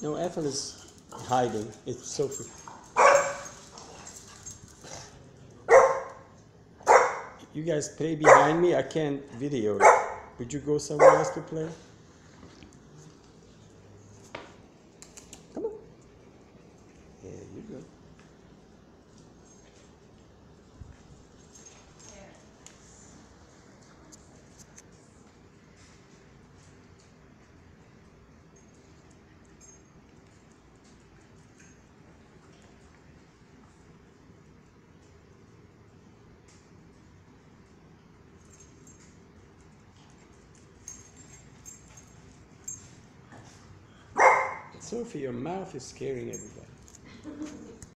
No, Ethel is hiding. It's Sophie. You guys play behind me. I can't video it. Would you go somewhere else to play? Come on. Yeah, you go. Sophie, your mouth is scaring everybody.